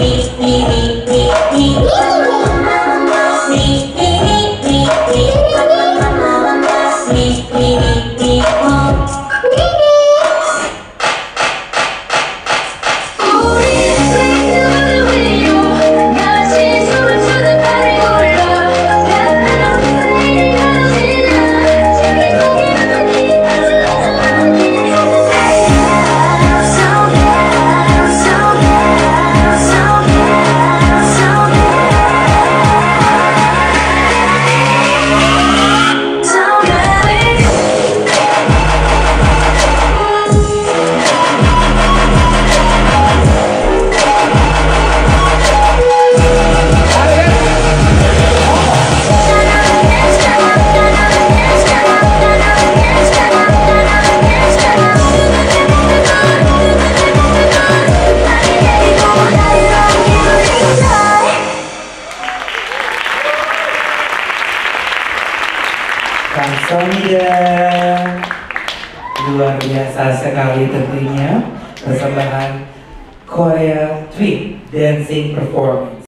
Thank you. Komida ya. luar biasa sekali tentunya persembahan Korea Tweet Dancing Performance.